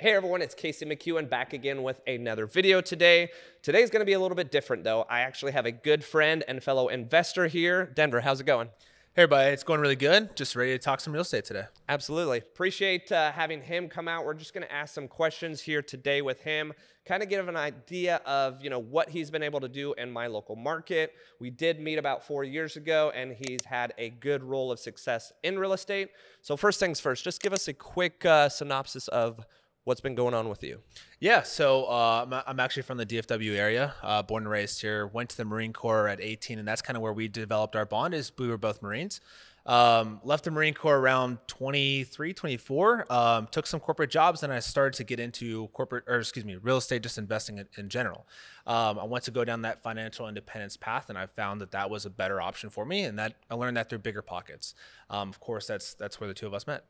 Hey everyone, it's KC McKeown back again with another video today. Today's gonna be a little bit different though. I actually have a good friend and fellow investor here. Denver, how's it going? Hey everybody, it's going really good. Just ready to talk some real estate today. Absolutely. Appreciate uh, having him come out. We're just going to ask some questions here today with him, kind of give an idea of, you know, what he's been able to do in my local market. We did meet about 4 years ago and he's had a good role of success in real estate. So first things first, just give us a quick uh, synopsis of what's been going on with you? Yeah, so uh, I'm actually from the DFW area, uh, born and raised here. Went to the Marine Corps at 18, and that's kind of where we developed our bond. Is we were both Marines. Um, left the Marine Corps around 23, 24. Um, took some corporate jobs, and I started to get into corporate, or excuse me, real estate, just investing in, in general. Um, I went to go down that financial independence path, and I found that that was a better option for me, and that I learned that through Bigger Pockets. Um, of course, that's that's where the two of us met.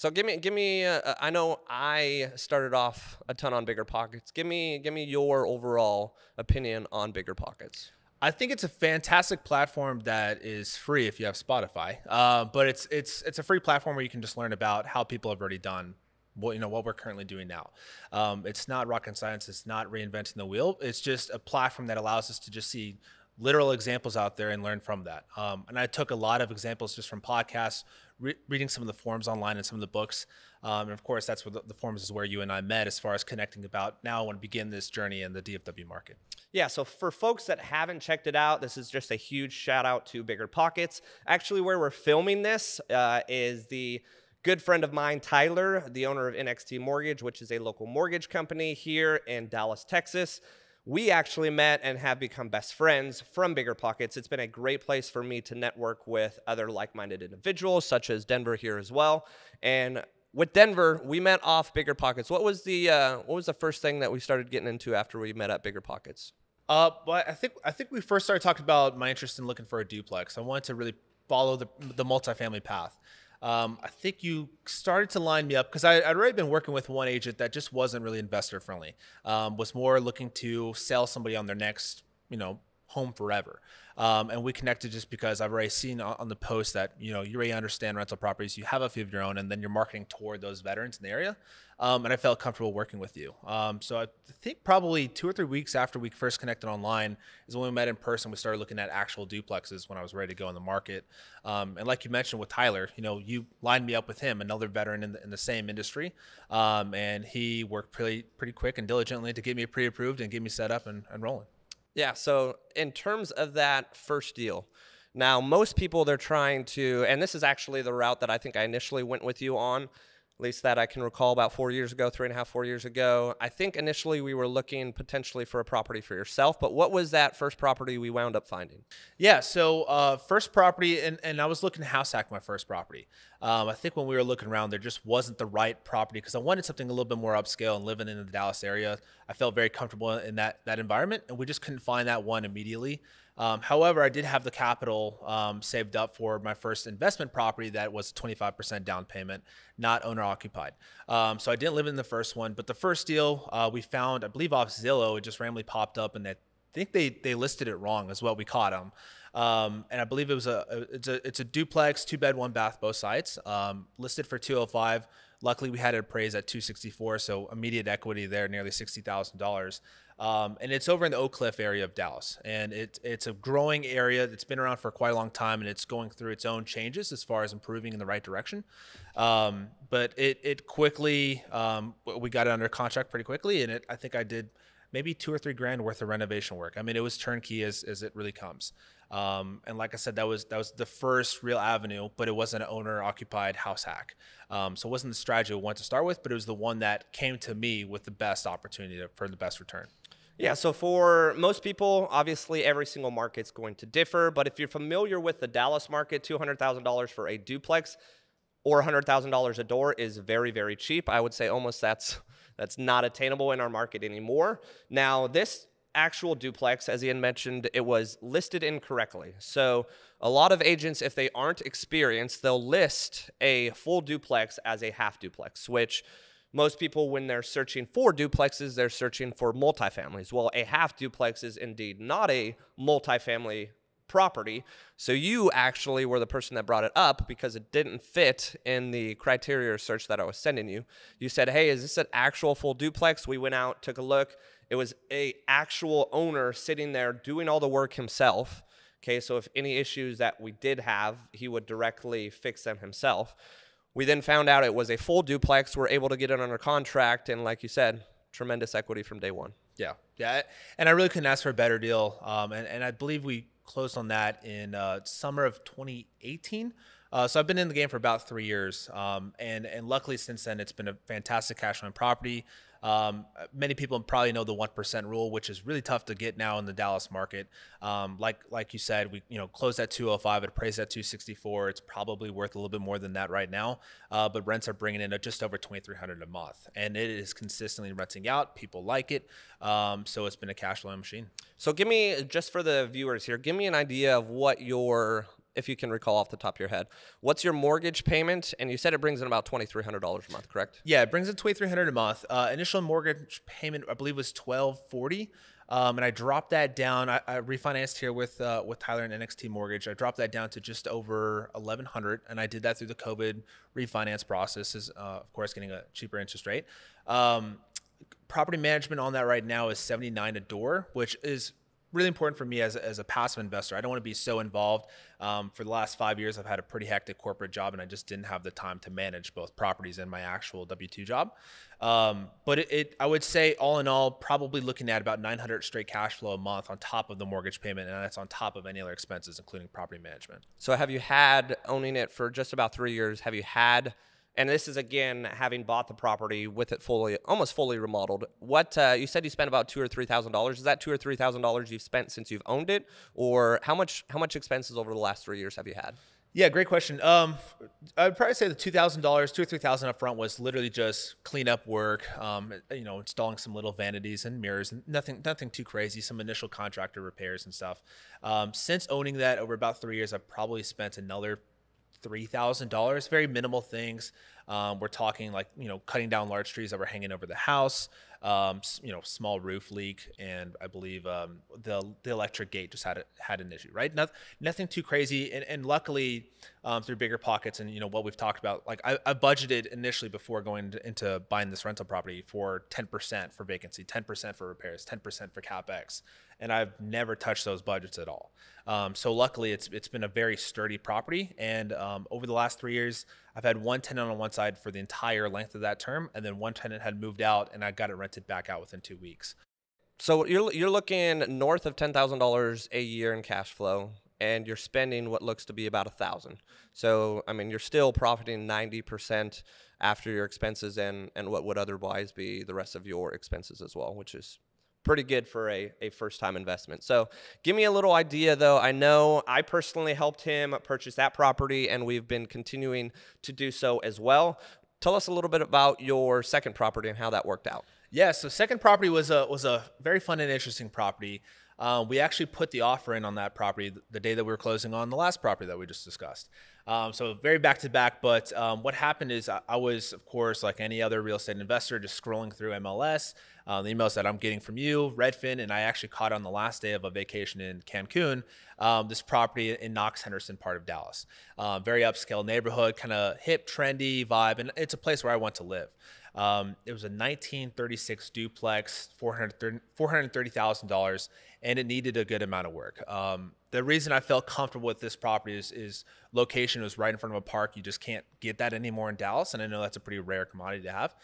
So give me, give me. Uh, I know I started off a ton on Bigger Pockets. Give me, give me your overall opinion on Bigger Pockets. I think it's a fantastic platform that is free if you have Spotify. Uh, but it's it's it's a free platform where you can just learn about how people have already done what you know what we're currently doing now. Um, it's not rocket science. It's not reinventing the wheel. It's just a platform that allows us to just see literal examples out there and learn from that. Um, and I took a lot of examples just from podcasts, re- reading some of the forums online and some of the books. Um, and of course, that's where the, the, forums is where you and I met as far as connecting about now I want to begin this journey in the DFW market. Yeah, so for folks that haven't checked it out, this is just a huge shout out to Bigger Pockets. Actually, where we're filming this uh, is the good friend of mine, Tyler, the owner of NXT Mortgage, which is a local mortgage company here in Dallas, Texas we actually met and have become best friends from Bigger Pockets. It's been a great place for me to network with other like minded individuals, such as Denver here as well. And with Denver, we met off Bigger Pockets. What was the uh, what was the first thing that we started getting into after we met at Bigger Pockets? Uh, well, I think I think we first started talking about my interest in looking for a duplex. I wanted to really follow the the multifamily path um, I think you started to line me up because I'd already been working with one agent that just wasn't really investor friendly. Um, was more looking to sell somebody on their next, you know, home forever. Um, and we connected just because I've already seen on the post that you know you already understand rental properties, you have a few of your own, and then you're marketing toward those veterans in the area. Um, and I felt comfortable working with you. Um, so I think probably two or three weeks after we first connected online is when we met in person. We started looking at actual duplexes when I was ready to go in the market. Um, and like you mentioned with Tyler, you know, you lined me up with him, another veteran in the, in the same industry, um, and he worked pretty pretty quick and diligently to get me pre-approved and get me set up and, and rolling. Yeah. So in terms of that first deal, now most people they're trying to, and this is actually the route that I think I initially went with you on at least that I can recall about four years ago, three and a half, four years ago. I think initially we were looking potentially for a property for yourself, but what was that first property we wound up finding? Yeah, so uh, first property, and, and I was looking to house hack my first property. Um, I think when we were looking around, there just wasn't the right property because I wanted something a little bit more upscale and living in the Dallas area. I felt very comfortable in that that environment, and we just couldn't find that one immediately. Um, however, I did have the capital um, saved up for my first investment property that was 25% down payment, not owner occupied. Um, so I didn't live in the first one, but the first deal uh, we found, I believe off Zillow, it just randomly popped up and I think they, they listed it wrong as well. We caught them. Um, and I believe it was a, it's a, it's a duplex, two bed, one bath, both sides, um, listed for 205. Luckily, we had it appraised at 264, so immediate equity there, nearly $60,000. Um, and it's over in the Oak Cliff area of Dallas. And it, it's a growing area that's been around for quite a long time, and it's going through its own changes as far as improving in the right direction. Um, but it, it quickly, um, we got it under contract pretty quickly, and it, I think I did maybe two or three grand worth of renovation work. I mean, it was turnkey as, as it really comes. Um, and like I said, that was that was the first real avenue, but it wasn't an owner occupied house hack. Um, so it wasn't the strategy we wanted to start with, but it was the one that came to me with the best opportunity to, for the best return. Yeah, so for most people, obviously every single market's going to differ. But if you're familiar with the Dallas market, $200,000 for a duplex or $100,000 a door is very, very cheap. I would say almost that's that's not attainable in our market anymore. Now, this actual duplex, as Ian mentioned, it was listed incorrectly. So a lot of agents, if they aren't experienced, they'll list a full duplex as a half duplex, which most people, when they're searching for duplexes, they're searching for multifamilies. Well, a half duplex is indeed not a multifamily property. So you actually were the person that brought it up because it didn't fit in the criteria search that I was sending you. You said, "Hey, is this an actual full duplex?" We went out, took a look. It was a actual owner sitting there doing all the work himself. Okay, so if any issues that we did have, he would directly fix them himself. We then found out it was a full duplex. We're able to get it under contract, and like you said, tremendous equity from day one. Yeah, yeah, and I really couldn't ask for a better deal. Um, and, and I believe we closed on that in uh, summer of 2018. Uh, so I've been in the game for about three years, um, and and luckily since then it's been a fantastic cash flowing property. Um, many people probably know the one percent rule, which is really tough to get now in the Dallas market. Um, like like you said, we you know closed at 205, it appraised at 264. It's probably worth a little bit more than that right now, uh, but rents are bringing in just over 2,300 a month, and it is consistently renting out. People like it, um, so it's been a cash flowing machine. So give me just for the viewers here, give me an idea of what your if you can recall off the top of your head. What's your mortgage payment? And you said it brings in about twenty three hundred dollars a month, correct? Yeah, it brings in twenty three hundred a month. Uh, initial mortgage payment, I believe, was twelve forty. Um, and I dropped that down. I, I refinanced here with uh, with Tyler and NXT Mortgage. I dropped that down to just over eleven hundred, and I did that through the COVID refinance process. Is uh, of course getting a cheaper interest rate. Um, property management on that right now is seventy nine a door, which is really important for me as, as a passive investor. I don't want to be so involved. Um, for the last five years, I've had a pretty hectic corporate job, and I just didn't have the time to manage both properties and my actual W two job. Um, but it, it, I would say, all in all, probably looking at about 900 straight cash flow a month on top of the mortgage payment, and that's on top of any other expenses, including property management. So, have you had owning it for just about three years? Have you had and this is again having bought the property with it fully, almost fully remodeled. What uh, you said you spent about two or three thousand dollars. Is that two or three thousand dollars you've spent since you've owned it, or how much how much expenses over the last three years have you had? Yeah, great question. Um, I'd probably say the two thousand dollars, two or three thousand up front was literally just cleanup work. Um, you know, installing some little vanities and mirrors, and nothing, nothing too crazy. Some initial contractor repairs and stuff. Um, since owning that over about three years, I've probably spent another $3,000, very minimal things. Um, we're talking like, you know, cutting down large trees that were hanging over the house, um, you know, small roof leak, and I believe um, the the electric gate just had a, had an issue, right? Nothing, nothing too crazy, and, and luckily um, through Bigger Pockets and you know what we've talked about, like I, I budgeted initially before going into buying this rental property for 10% for vacancy, 10% for repairs, 10% for capex, and I've never touched those budgets at all. Um, so luckily, it's it's been a very sturdy property, and um, over the last three years, I've had one tenant on one side for the entire length of that term, and then one tenant had moved out, and I got it rented back out within two weeks. So you're you're looking north of ten thousand dollars a year in cash flow, and you're spending what looks to be about a thousand. So I mean, you're still profiting ninety percent after your expenses and and what would otherwise be the rest of your expenses as well, which is pretty good for a, a first time investment. So, give me a little idea though. I know I personally helped him purchase that property, and we've been continuing to do so as well. Tell us a little bit about your second property and how that worked out. Yeah, so second property was a was a very fun and interesting property. Uh, we actually put the offer in on that property the day that we were closing on the last property that we just discussed. Um, so very back to back. But um, what happened is I, I, was, of course, like any other real estate investor, just scrolling through MLS, uh, the emails that I'm getting from you, Redfin, and I actually caught on the last day of a vacation in Cancun um, this property in Knox Henderson part of Dallas. Uh, very upscale neighborhood, kind of hip, trendy vibe, and it's a place where I want to live. Um, it was a 1936 duplex, $430,000, and it needed a good amount of work. Um, the reason I felt comfortable with this property is, is location was right in front of a park. You just can't get that anymore in Dallas, and I know that's a pretty rare commodity to have.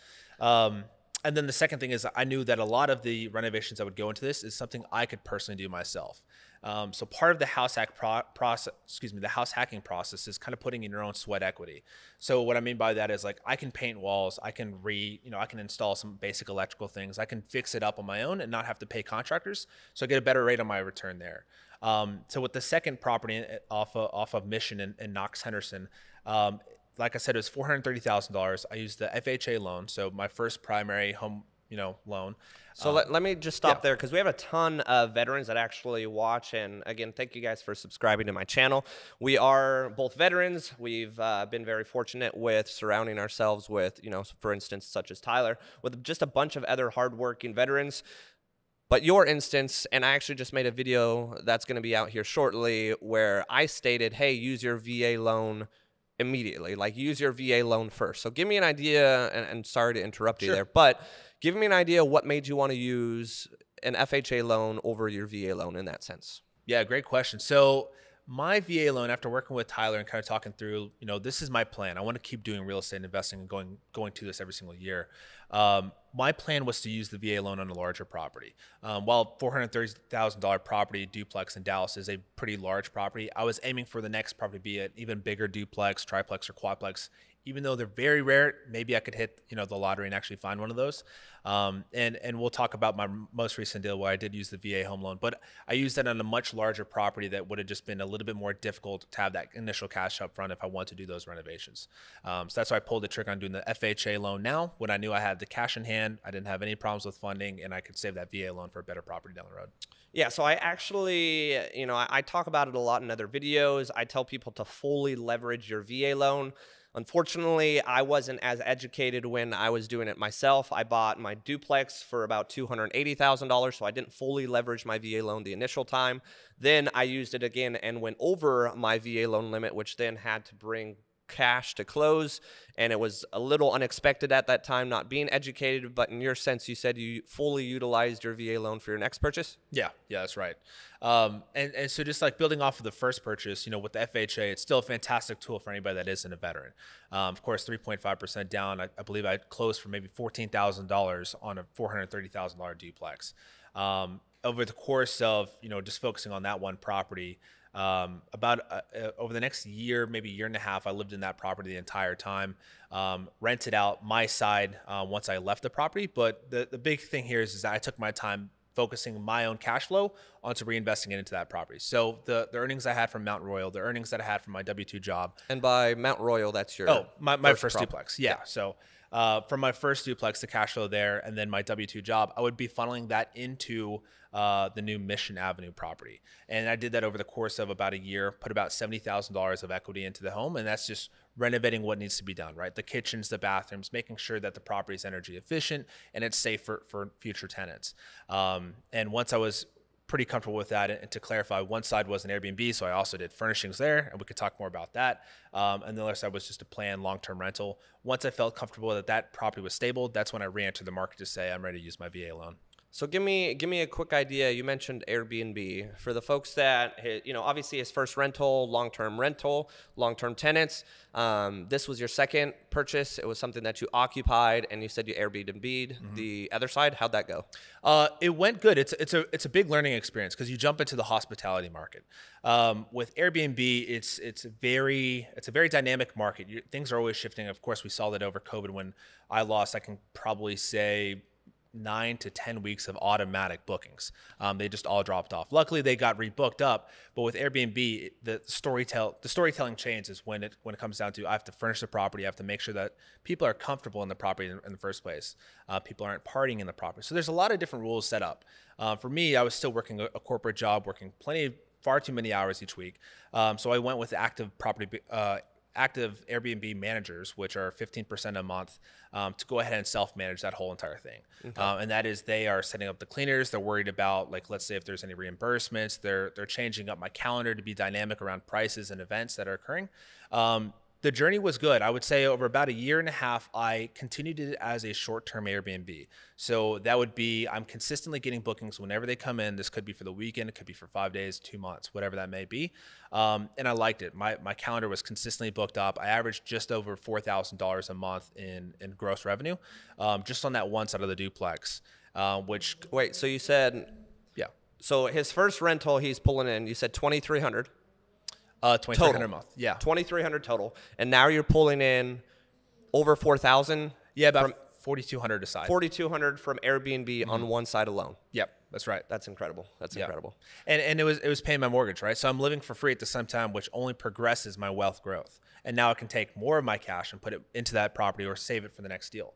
Um, and then the second thing is I knew that a lot of the renovations that would go into this is something I could personally do myself. Um, so part of the house hack pro- process, excuse me, the house hacking process is kind of putting in your own sweat equity. So what I mean by that is like I can paint walls, I can re, you know, I can install some basic electrical things, I can fix it up on my own and not have to pay contractors. So I get a better rate on my return there. Um, so with the second property uh, off of, off of Mission in, in Knox Henderson, um, like I said, it was four hundred thirty thousand dollars. I used the FHA loan, so my first primary home, you know, loan. So um, let, let me just stop yeah. there because we have a ton of veterans that actually watch. And again, thank you guys for subscribing to my channel. We are both veterans. We've uh, been very fortunate with surrounding ourselves with, you know, for instance, such as Tyler, with just a bunch of other hardworking veterans But your instance, and I actually just made a video that's going to be out here shortly where I stated, hey, use your VA loan immediately. Like use your VA loan first. So give me an idea, and, and sorry to interrupt you there, but give me an idea what made you want to use an FHA loan over your VA loan in that sense. Yeah, great question. So my VA loan, after working with Tyler and kind of talking through, you know, this is my plan. I want to keep doing real estate investing and going going to this every single year. Um, my plan was to use the VA loan on a larger property. Um, while four hundred thirty thousand dollar property duplex in Dallas is a pretty large property, I was aiming for the next property to be an even bigger duplex, triplex, or quadplex. Even though they're very rare, maybe I could hit you know the lottery and actually find one of those. Um, and and we'll talk about my most recent deal where I did use the VA home loan, but I used that on a much larger property that would have just been a little bit more difficult to have that initial cash up front if I want to do those renovations. Um, so that's why I pulled the trigger on doing the FHA loan now when I knew I had the cash in hand, I didn't have any problems with funding, and I could save that VA loan for a better property down the road. Yeah, so I actually, you know, I, I talk about it a lot in other videos. I tell people to fully leverage your VA loan. Unfortunately, I wasn't as educated when I was doing it myself. I bought my duplex for about $280,000, so I didn't fully leverage my VA loan the initial time. Then I used it again and went over my VA loan limit, which then had to bring cash to close and it was a little unexpected at that time not being educated but in your sense you said you fully utilized your VA loan for your next purchase Yeah, yeah, that's right. Um, and and so just like building off of the first purchase, you know, with the FHA, it's still a fantastic tool for anybody that isn't a veteran. Um, of course, three point five percent down. I, I believe I closed for maybe fourteen thousand dollars on a four hundred thirty thousand dollar duplex. Um, over the course of you know just focusing on that one property. Um, about uh, uh, over the next year, maybe year and a half, I lived in that property the entire time. Um, rented out my side uh, once I left the property. But the, the big thing here is, is that I took my time focusing my own cash flow onto reinvesting it into that property. So the, the earnings I had from Mount Royal, the earnings that I had from my W two job, and by mount royal that's your Oh, my, my first, prop- duplex. Yeah. So uh, from my first duplex, the cash flow there, and then my W 2 job, I would be funneling that into uh, the new Mission Avenue property. And I did that over the course of about a year, put about $70,000 of equity into the home. And that's just renovating what needs to be done, right? The kitchens, the bathrooms, making sure that the property is energy efficient and it's safe for, for future tenants. Um, and once I was pretty comfortable with that. And to clarify, one side was an Airbnb, so I also did furnishings there, and we could talk more about that. Um, and the other side was just a plan long-term rental. Once I felt comfortable that that property was stable, that's when I re-entered the market to say I'm ready to use my VA loan. So give me give me a quick idea. You mentioned Airbnb for the folks that you know. Obviously, his first rental, long term rental, long term tenants. Um, this was your second purchase. It was something that you occupied, and you said you Airbnb'd the other side. How'd that go? Uh, it went good. It's it's a it's a big learning experience because you jump into the hospitality market. Um, with Airbnb, it's it's very it's a very dynamic market. You, things are always shifting. Of course, we saw that over COVID when I lost. I can probably say nine to 10 weeks of automatic bookings. Um, they just all dropped off. Luckily, they got rebooked up. But with Airbnb, the storytell the storytelling changes when it when it comes down to I have to furnish the property. I have to make sure that people are comfortable in the property in, in the first place. Uh, people aren't partying in the property. So there's a lot of different rules set up. Uh, for me, I was still working a, a corporate job, working plenty far too many hours each week. Um, so I went with active property. Uh, active Airbnb managers, which are 15% a month, um, to go ahead and self-manage that whole entire thing. Um, and that is they are setting up the cleaners. They're worried about like let's say if there's any reimbursements. They're they're changing up my calendar to be dynamic around prices and events that are occurring. Um, the journey was good. I would say over about a year and a half, I continued it as a short-term Airbnb. So that would be I'm consistently getting bookings whenever they come in. This could be for the weekend, it could be for five days, two months, whatever that may be. Um, and I liked it. My my calendar was consistently booked up. I averaged just over four thousand dollars a month in in gross revenue, um, just on that one side of the duplex. Uh, which Wait, so you said yeah, so his first rental he's pulling in. You said twenty three hundred. Uh, twenty three hundred a month. Yeah, 2300 total and now you're pulling in over 4000 yeah, about forty two hundred aside. 4200 from Airbnb on one side alone Yep, that's right. that's incredible that's Yeah. incredible And and it was it was paying my mortgage, right? So I'm living for free at the same time, which only progresses my wealth growth. And now I can take more of my cash and put it into that property or save it for the next deal.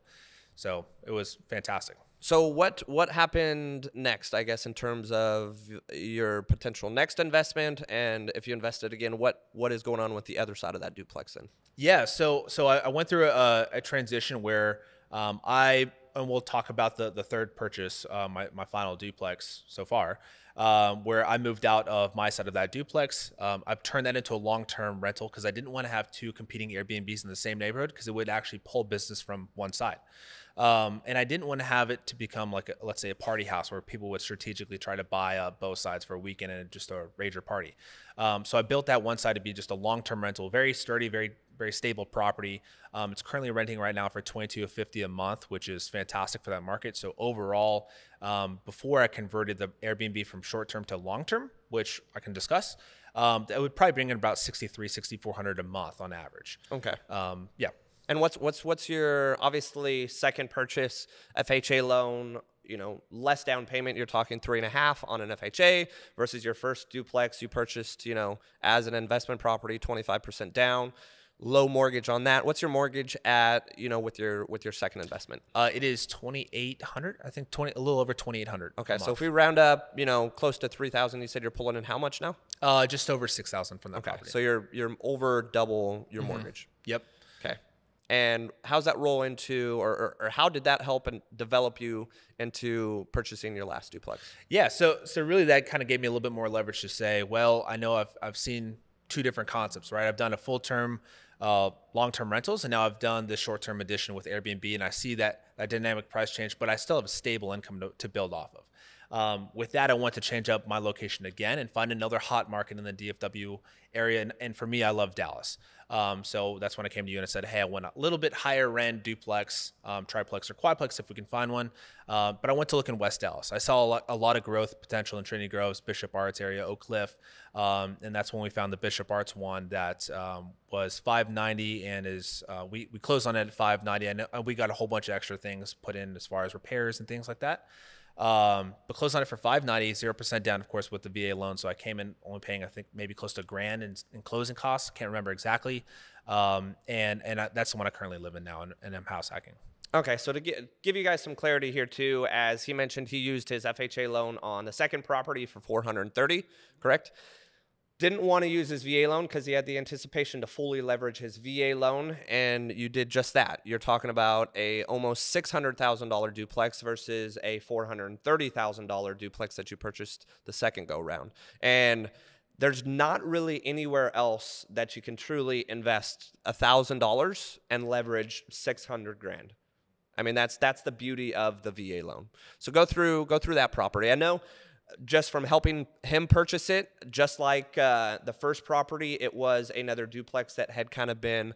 So it was fantastic. So what what happened next i guess in terms of your potential next investment and if you invested again what what is going on with the other side of that duplex then Yeah, so so I, I went through a, a transition where um, I and we'll talk about the the third purchase, uh, my my final duplex so far, um, where I moved out of my side of that duplex. Um, I've turned that into a long term rental because I didn't want to have two competing Airbnbs in the same neighborhood because it would actually pull business from one side. Um, and I didn't want to have it to become like, a, let's say, a party house where people would strategically try to buy up both sides for a weekend and just a rager party. Um, so I built that one side to be just a long-term rental, very sturdy, very very stable property. Um, it's currently renting right now for 22 50 a month, which is fantastic for that market. So overall, um, before I converted the Airbnb from short term to long term, which I can discuss, um, that would probably bring in about 63, 6400 a month on average. Okay. Um, yeah. And what's what's what's your obviously second purchase FHA loan? You know, less down payment. You're talking three and a half on an FHA versus your first duplex you purchased. You know, as an investment property, 25% down low mortgage on that. What's your mortgage at? You know, with your with your second investment. Uh, it is twenty eight hundred. I think twenty a little over twenty eight hundred. Okay, so if we round up, you know, close to three thousand, you said you're pulling in how much now? Uh, just over six thousand from that okay, property. so you're you're over double your mm-hmm. mortgage. Yep. And how's that roll into, or, or, or, how did that help and develop you into purchasing your last duplex? Yeah, so so really that kind of gave me a little bit more leverage to say, well, I know I've I've seen two different concepts, right? I've done a full term uh, long-term rentals, and now I've done the short-term addition with Airbnb, and I see that, that dynamic price change, but I still have a stable income to, to build off of. Um, with that, I want to change up my location again and find another hot market in the DFW area. And, and for me, I love Dallas. Um, so that's when I came to you and I said, hey, I want a little bit higher rent duplex, um, triplex, or quadplex if we can find one. Uh, but I went to look in West Dallas. I saw a lot, a lot of growth potential in Trinity Groves, Bishop Arts area, Oak Cliff. Um, and that's when we found the Bishop Arts one that um, was 590 and is uh, we, we closed on it at 590. And uh, we got a whole bunch of extra things put in as far as repairs and things like that. Um, but closed on it for 590, 0% down, of course, with the VA loan. So I came in only paying, I think, maybe close to a grand in, in closing costs. Can't remember exactly. Um, and and I, that's the one I currently live in now, and, and I'm house hacking. Okay, so to get, give you guys some clarity here too, as he mentioned, he used his FHA loan on the second property for 430, correct? Didn't want to use his VA loan because he had the anticipation to fully leverage his VA loan, and you did just that. You're talking about a almost six hundred thousand dollar duplex versus a four hundred thirty thousand dollar duplex that you purchased the second go round, and there's not really anywhere else that you can truly invest thousand dollars and leverage six hundred grand. I mean that's that's the beauty of the VA loan. So go through go through that property. I know just from helping him purchase it, just like uh, the first property, it was another duplex that had kind of been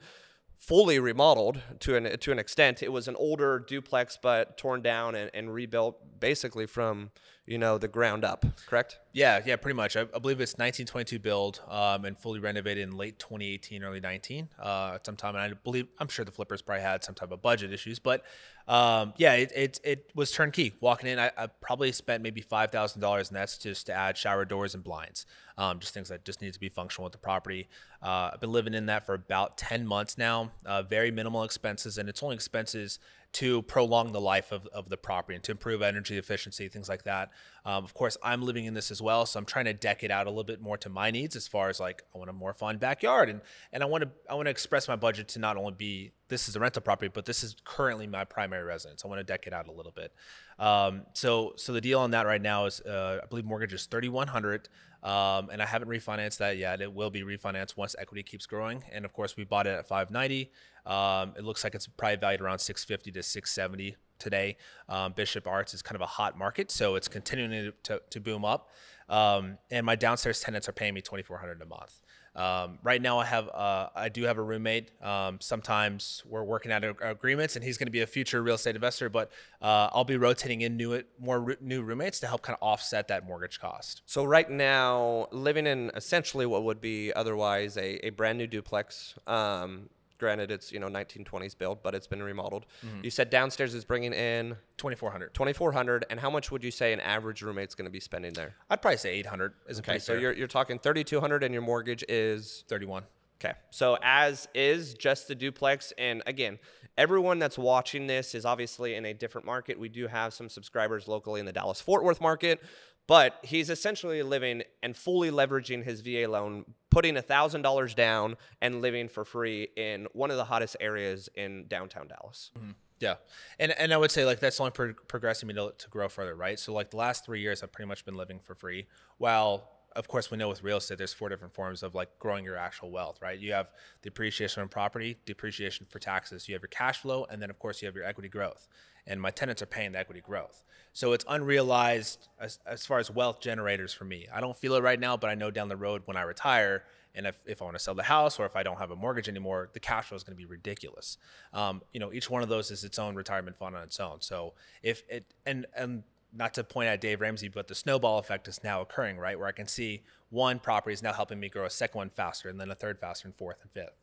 fully remodeled to an to an extent. It was an older duplex, but torn down and, and rebuilt basically from you know the ground up. Correct? Yeah, yeah, pretty much. I, I believe it's 1922 build um, and fully renovated in late 2018, early 19, uh, sometime. And I believe I'm sure the flippers probably had some type of budget issues, but um, yeah, it, it, it was turnkey. Walking in, I, I probably spent maybe five thousand dollars, and that's just to add shower doors and blinds, um, just things that just need to be functional with the property. Uh, I've been living in that for about 10 months now. Uh, very minimal expenses, and it's only expenses to prolong the life of, of the property and to improve energy efficiency, things like that. Um, of course, I'm living in this as well, so I'm trying to deck it out a little bit more to my needs as far as like I want a more fun backyard and and I want to I want to express my budget to not only be this is a rental property, but this is currently my primary residence. I want to deck it out a little bit. Um, so so the deal on that right now is uh, I believe mortgage is 3100 um, and I haven't refinanced that yet. It will be refinanced once equity keeps growing. And of course, we bought it at 590. Um, it looks like it's probably valued around 650 to 670 today. Um, Bishop Arts is kind of a hot market, so it's continuing to, to, to boom up. Um, and my downstairs tenants are paying me 2,400 a month. Um, right now, I have uh, I do have a roommate. Um, sometimes we're working out agreements, and he's going to be a future real estate investor. But uh, I'll be rotating in new it more new roommates to help kind of offset that mortgage cost. So right now, living in essentially what would be otherwise a, a brand new duplex, um, Granted, it's you know 1920s build, but it's been remodeled. Mm-hmm. You said downstairs is bringing in 2400. 2400, and how much would you say an average roommate's going to be spending there? I'd probably say 800. Is okay, so fair. you're you're talking 3200, and your mortgage is 31. Okay, so as is just the duplex, and again, everyone that's watching this is obviously in a different market. We do have some subscribers locally in the Dallas Fort Worth market, but he's essentially living and fully leveraging his VA loan, putting $1,000 down and living for free in one of the hottest areas in downtown Dallas. Mm-hmm. Yeah, and and I would say like that's only pro- progressing me to, to grow further, right? So like the last three years, I've pretty much been living for free. While of course we know with real estate, there's four different forms of like growing your actual wealth, right? You have the appreciation on property, depreciation for taxes. You have your cash flow, and then of course you have your equity growth. And my tenants are paying the equity growth, so it's unrealized as, as far as wealth generators for me. I don't feel it right now, but I know down the road when I retire and if, if I want to sell the house or if I don't have a mortgage anymore, the cash flow is going to be ridiculous. Um, you know, each one of those is its own retirement fund on its own. So if it and and not to point at Dave Ramsey, but the snowball effect is now occurring, right? Where I can see one property is now helping me grow a second one faster, and then a third faster, and fourth and fifth.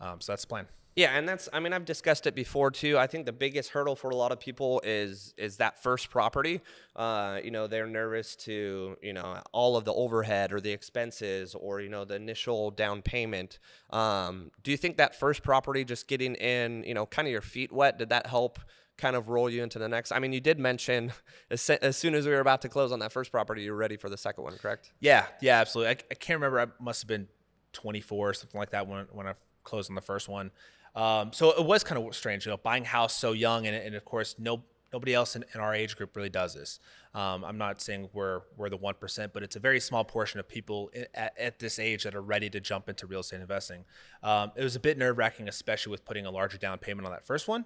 Um, so that's the plan. Yeah, and that's I mean I've discussed it before too. I think the biggest hurdle for a lot of people is is that first property. Uh, you know, they're nervous to you know all of the overhead or the expenses or you know the initial down payment. Um, do you think that first property, just getting in, you know, kind of your feet wet, did that help? kind of roll you into the next? I mean, you did mention as, as soon as we were about to close on that first property, you were ready for the second one, correct? Yeah, yeah, absolutely. I, I can't remember. I must have been 24 or something like that when when I closed on the first one. Um, so it was kind of strange, you know, buying house so young, and, and of course, no nobody else in, in, our age group really does this. Um, I'm not saying we're we're the one percent, but it's a very small portion of people at, at, this age that are ready to jump into real estate investing. Um, it was a bit nerve wracking, especially with putting a larger down payment on that first one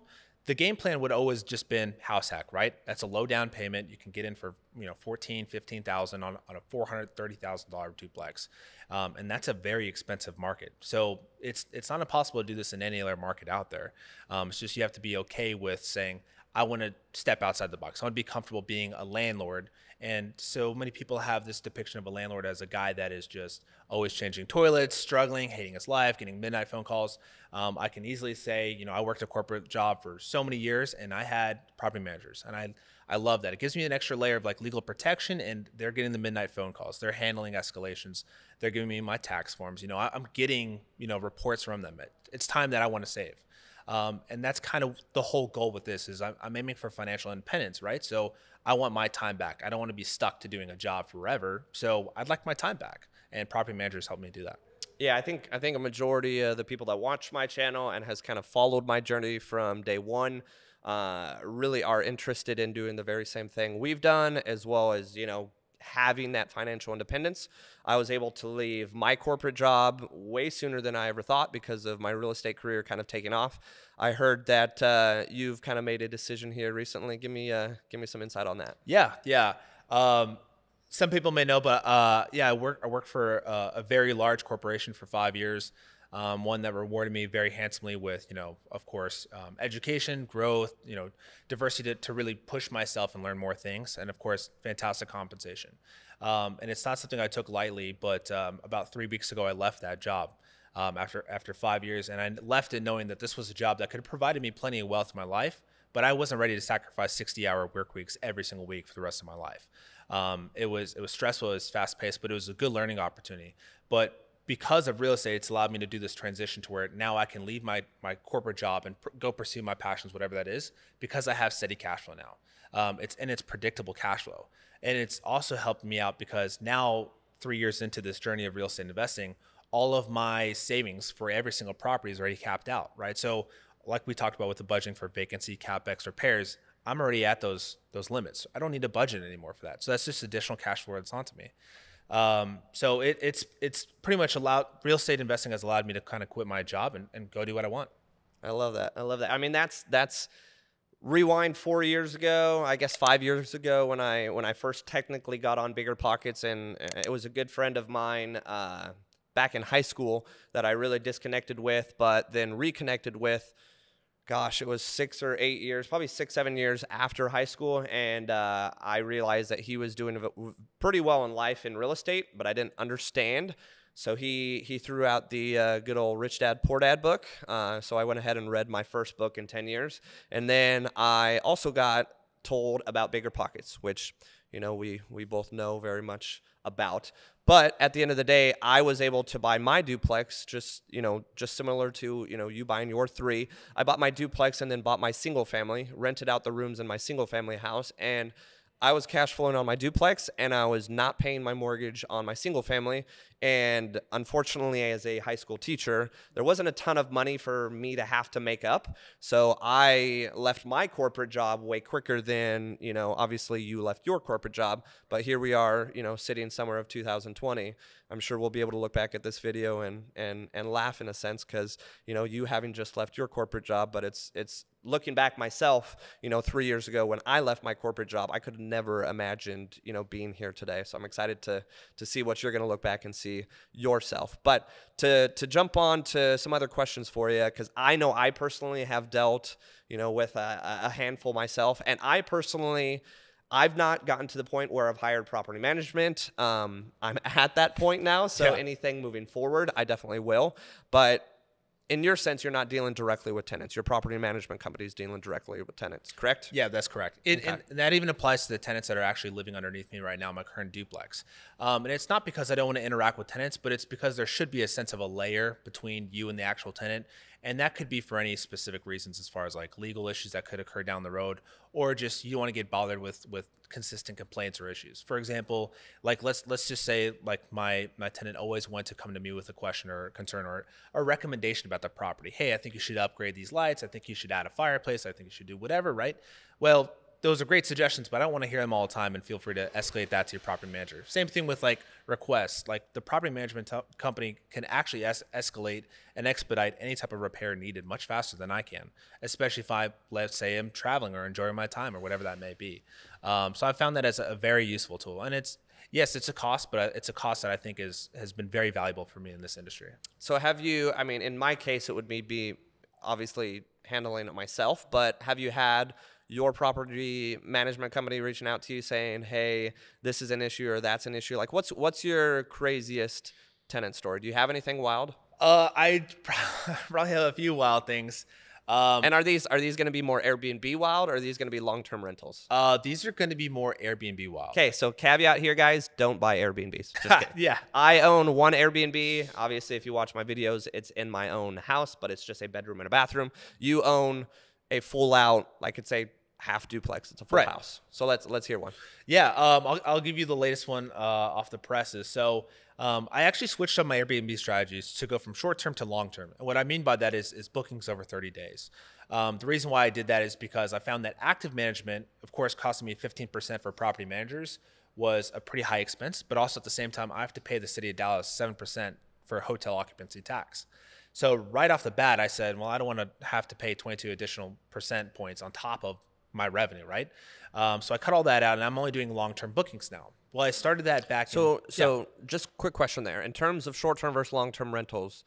the game plan would always just been house hack, right? That's a low down payment. You can get in for, you know, 14, 15,000 on, on a $430,000 duplex. Um, and that's a very expensive market. So it's, it's not impossible to do this in any other market out there. Um, it's just, you have to be okay with saying, I want to step outside the box. I want to be comfortable being a landlord. And so many people have this depiction of a landlord as a guy that is just always changing toilets, struggling, hating his life, getting midnight phone calls. Um, I can easily say, you know, I worked a corporate job for so many years and I had property managers and I, I love that. It gives me an extra layer of like legal protection and they're getting the midnight phone calls. They're handling escalations. They're giving me my tax forms. You know, I, am getting, you know, reports from them. It's time that I want to save. Um, and that's kind of the whole goal with this is I'm, I'm, aiming for financial independence, right? So I want my time back. I don't want to be stuck to doing a job forever. So I'd like my time back, and property managers help me do that. Yeah, I think I think a majority of the people that watch my channel and has kind of followed my journey from day one uh, really are interested in doing the very same thing we've done, as well as you know having that financial independence. I was able to leave my corporate job way sooner than I ever thought because of my real estate career kind of taking off. I heard that uh, you've kind of made a decision here recently. Give me uh, give me some insight on that. Yeah, yeah. Um, some people may know, but uh, yeah, I work I worked for uh, a very large corporation for five years um, one that rewarded me very handsomely with, you know, of course, um, education, growth, you know, diversity to, to, really push myself and learn more things, and of course, fantastic compensation. Um, and it's not something I took lightly, but um, about three weeks ago, I left that job. Um, after after five years, and I left it knowing that this was a job that could have provided me plenty of wealth in my life, but I wasn't ready to sacrifice 60-hour work weeks every single week for the rest of my life. Um, it was it was stressful, it was fast paced, but it was a good learning opportunity. But because of real estate, it's allowed me to do this transition to where now I can leave my my corporate job and pr- go pursue my passions, whatever that is, because I have steady cash flow now. Um, it's and it's predictable cash flow, and it's also helped me out because now three years into this journey of real estate investing, all of my savings for every single property is already capped out, right? So, like we talked about with the budgeting for vacancy, capex, repairs, I'm already at those those limits. I don't need to budget anymore for that. So that's just additional cash flow that's onto me. Um, so it, it's it's pretty much allowed real estate investing has allowed me to kind of quit my job and, and go do what I want. I love that. I love that. I mean, that's that's rewind four years ago, I guess five years ago when I when I first technically got on Bigger Pockets, and uh, it was a good friend of mine uh, back in high school that I really disconnected with, but then reconnected with gosh, it was six or eight years, probably six, seven years after high school. And uh, I realized that he was doing pretty well in life in real estate, but I didn't understand. So he, he threw out the uh, good old Rich Dad Poor Dad book. Uh, so I went ahead and read my first book in 10 years. And then I also got told about Bigger Pockets, which you know we we both know very much about. But at the end of the day, I was able to buy my duplex just, you know, just similar to, you know, you buying your three. I bought my duplex and then bought my single family, rented out the rooms in my single family house and I was cash flowing on my duplex and I was not paying my mortgage on my single family. And unfortunately, as a high school teacher, there wasn't a ton of money for me to have to make up. So I left my corporate job way quicker than, you know, obviously you left your corporate job. But here we are, you know, sitting somewhere of 2020. I'm sure we'll be able to look back at this video and and and laugh in a sense because you know you having just left your corporate job, but it's it's looking back myself, you know, three years ago when I left my corporate job, I could never imagined, you know, being here today. So I'm excited to to see what you're going to look back and see yourself. But to to jump on to some other questions for you, because I know I personally have dealt, you know, with a, a handful myself, and I personally. I've not gotten to the point where I've hired property management. Um, I'm at that point now, so Yeah. anything moving forward, I definitely will. But in your sense, you're not dealing directly with tenants. Your property management company is dealing directly with tenants, correct? Yeah, that's correct. It, Okay. And that even applies to the tenants that are actually living underneath me right now, my current duplex. Um, and it's not because I don't want to interact with tenants, but it's because there should be a sense of a layer between you and the actual tenant. And that could be for any specific reasons, as far as like legal issues that could occur down the road, or just you don't want to get bothered with with consistent complaints or issues. For example, like let's let's just say like my my tenant always went to come to me with a question or concern or a recommendation about the property. Hey, I think you should upgrade these lights. I think you should add a fireplace. I think you should do whatever. Right? Well, those are great suggestions, but I don't want to hear them all the time. And feel free to escalate that to your property manager. Same thing with like requests. Like the property management to- company can actually es- escalate and expedite any type of repair needed much faster than I can, especially if I, let's say, I'm traveling or enjoying my time or whatever that may be. Um, so I found that as a, a very useful tool, and it's yes, it's a cost, but it's a cost that I think is has been very valuable for me in this industry. So have you? I mean, in my case, it would be obviously handling it myself. But have you had your property management company reaching out to you saying, "Hey, this is an issue or that's an issue"? Like, what's what's your craziest tenant story? Do you have anything wild? Uh, I probably have a few wild things. Um, And are these are these going to be more Airbnb wild or are these going to be long term rentals? uh, these are going to be more Airbnb wild. Okay, so caveat here, guys: don't buy Airbnbs. Yeah. I own one Airbnb. Obviously, if you watch my videos, it's in my own house, but it's just a bedroom and a bathroom. You own a full out, I could say half duplex. It's a full Right. house. So let's let's hear one. Yeah, um, I'll, I'll give you the latest one uh, off the presses. So um, I actually switched up my Airbnb strategies to go from short term to long term. And what I mean by that is, is bookings over 30 days. Um, the reason why I did that is because I found that active management, of course, costing me 15% for property managers was a pretty high expense, but also at the same time, I have to pay the city of Dallas 7% for hotel occupancy tax. So right off the bat, I said, well, I don't want to have to pay 22 additional percent points on top of my revenue, right? Um, so I cut all that out, and I'm only doing long-term bookings now. Well, I started that back. So in, so just quick question there. In terms of short term versus long term rentals,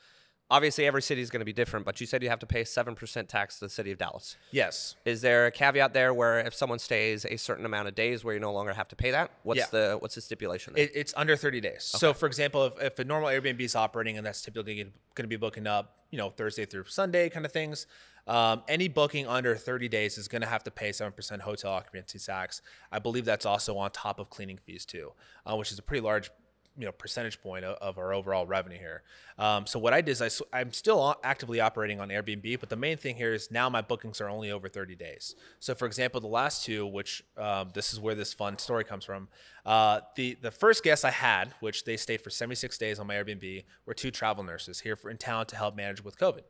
obviously every city is going to be different, but you said you have to pay seven percent tax to the city of Dallas. yes, Is there a caveat there where if someone stays a certain amount of days where you no longer have to pay that? What's Yeah. the what's the stipulation there? it, it's under 30 days. So, for example, if, if a normal Airbnb is operating and that's typically going to be booking up, you know, Thursday through Sunday kind of things, um, any booking under 30 days is going to have to pay 7% hotel occupancy tax. I believe that's also on top of cleaning fees too, uh, which is a pretty large you know percentage point of, of our overall revenue here. Um, so what I did is I, am still actively operating on Airbnb, but the main thing here is now my bookings are only over 30 days. So for example, the last two, which um, this is where this fun story comes from, uh, the the first guest I had, which they stayed for 76 days on my Airbnb, were two travel nurses here for, in town to help manage with COVID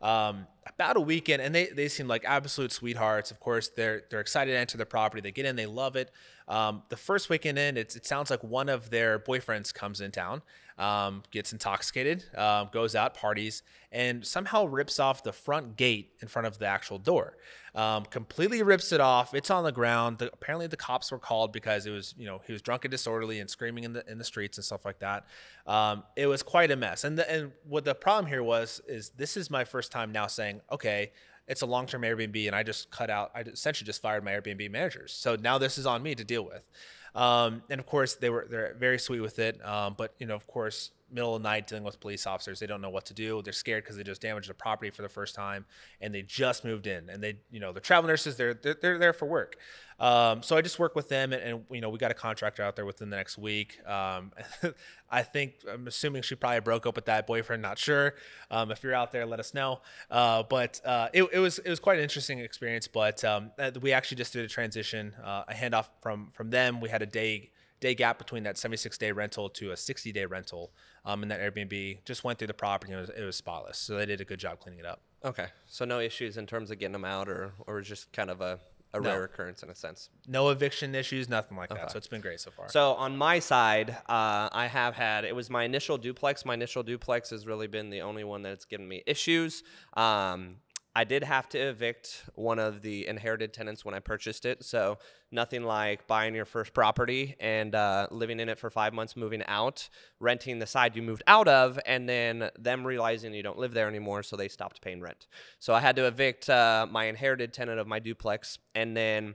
um, about a weekend, and they they seem like absolute sweethearts. Of course, they're they're excited to enter the property. They get in, they love it. Um, the first weekend in, it sounds like one of their boyfriends comes in town, um, gets intoxicated, um, goes out, parties, and somehow rips off the front gate in front of the actual door. Um, completely rips it off. It's on the ground. The, apparently, the cops were called because it was, you know, he was drunk and disorderly and screaming in the in the streets and stuff like that. Um, it was quite a mess. And the, and what the problem here was is this is my first time now saying, okay, it's a long term Airbnb, and I just cut out. I essentially just fired my Airbnb managers. So now this is on me to deal with. Um, and of course, they were they're very sweet with it. Um, but you know, of course, middle of the night dealing with police officers. They don't know what to do. They're scared because they just damaged the property for the first time, and they just moved in. And they, you know, the travel nurses, they're they're, they're there for work. Um, so I just work with them, and, and, you know, we got a contractor out there within the next week. Um, I think I'm assuming she probably broke up with that boyfriend. Not sure. Um, if you're out there, let us know. Uh, but uh, it, it, was it was quite an interesting experience. But um, uh, we actually just did a transition, uh, a handoff from from them. We had a day day gap between that 76 day rental to a 60 day rental um, in that Airbnb. Just went through the property and it was, it was spotless. So they did a good job cleaning it up. Okay, so no issues in terms of getting them out, or or just kind of a a no. rare occurrence in a sense. No eviction issues, nothing like okay. that. So it's been great so far. So on my side, uh, I have had it was my initial duplex. My initial duplex has really been the only one that's given me issues. Um, I did have to evict one of the inherited tenants when I purchased it. So nothing like buying your first property and uh, living in it for five months, moving out, renting the side you moved out of, and then them realizing you don't live there anymore, so they stopped paying rent. So I had to evict uh, my inherited tenant of my duplex, and then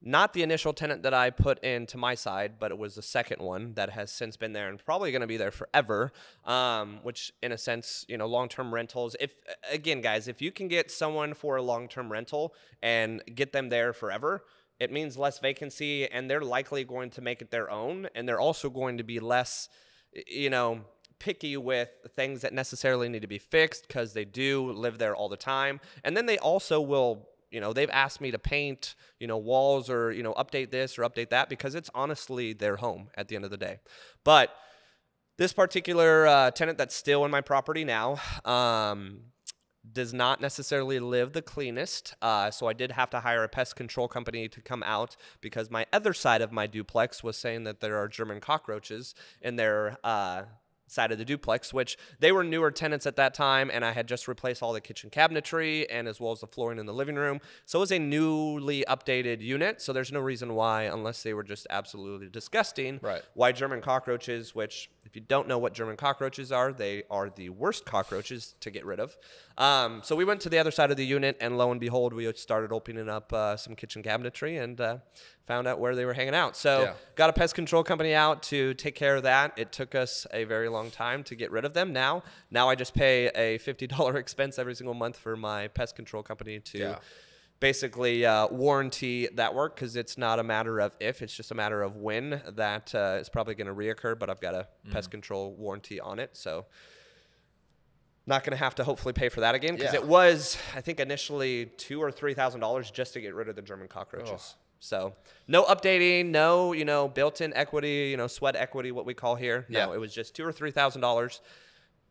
not the initial tenant that I put into my side, but it was the second one that has since been there and probably going to be there forever. Um, which, in a sense, you know, long-term rentals. If again, guys, if you can get someone for a long-term rental and get them there forever, it means less vacancy, and they're likely going to make it their own, and they're also going to be less, you know picky with things that necessarily need to be fixed because they do live there all the time. And then they also will you know they've asked me to paint you know walls or you know update this or update that because it's honestly their home at the end of the day. But this particular uh, tenant that's still in my property now um, does not necessarily live the cleanest uh, so i did have to hire a pest control company to come out because my other side of my duplex was saying that there are german cockroaches in their uh, side of the duplex, which they were newer tenants at that time, and I had just replaced all the kitchen cabinetry and as well as the flooring in the living room. So it was a newly updated unit. So there's no reason why, unless they were just absolutely disgusting, right. why German cockroaches, which if you don't know what German cockroaches are, they are the worst cockroaches to get rid of. Um, so we went to the other side of the unit, and lo and behold, we started opening up uh, some kitchen cabinetry and uh, found out where they were hanging out. So yeah. got a pest control company out to take care of that. It took us a very long time to get rid of them. Now, now I just pay a fifty dollar expense every single month for my pest control company to. Yeah basically uh, warranty that work because it's not a matter of if, it's just a matter of when that uh, is probably going to reoccur. But I've got a mm-hmm. pest control warranty on it, so not going to have to hopefully pay for that again because yeah. it was I think initially two or three thousand dollars just to get rid of the German cockroaches. Oh. So no updating, no you know built-in equity, you know sweat equity, what we call here. Yeah. It was just two or three thousand dollars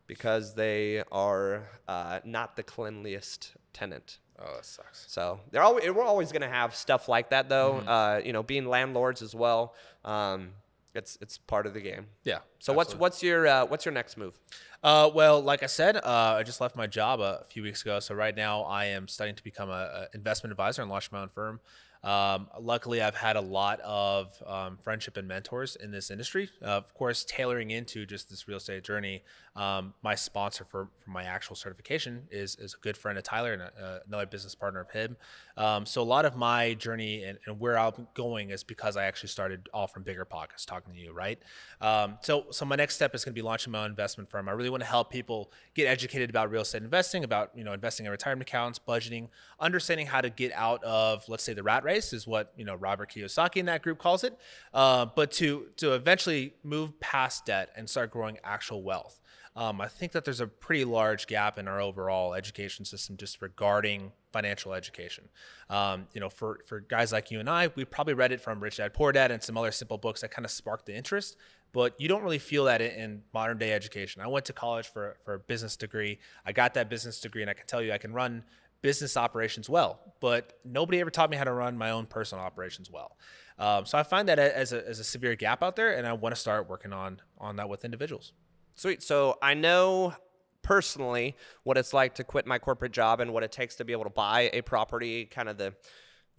because they are uh, not the cleanliest tenant. Oh, that sucks. So they're always, we're always going to have stuff like that, though. Mm-hmm. Uh, you know, being landlords as well. Um, it's it's part of the game. Yeah. So absolutely. what's what's your uh, what's your next move? Uh, well, like I said, uh, I just left my job a few weeks ago. So right now I am studying to become an investment advisor and launch my own firm. Um, luckily, I've had a lot of um, friendship and mentors in this industry. Uh, of course, tailoring into just this real estate journey, um, my sponsor for, for my actual certification is, is a good friend of Tyler and a, uh, another business partner of him. Um, so a lot of my journey and, and, where I'm going is because I actually started all from Bigger Pockets talking to you, right? Um, so so my next step is going to be launching my own investment firm. I really want to help people get educated about real estate investing, about you know investing in retirement accounts, budgeting, understanding how to get out of let's say the rat race is what you know Robert Kiyosaki and that group calls it, uh, but to to eventually move past debt and start growing actual wealth. Um, I think that there's a pretty large gap in our overall education system just regarding financial education. Um, you know, for, for guys like you and I, we probably read it from Rich Dad Poor Dad and some other simple books that kind of sparked the interest, but you don't really feel that in modern day education. I went to college for, for a business degree. I got that business degree, and I can tell you I can run business operations well, but nobody ever taught me how to run my own personal operations well. Um, so I find that as a, as a severe gap out there, and I want to start working on on that with individuals. Sweet. So I know personally what it's like to quit my corporate job and what it takes to be able to buy a property, kind of the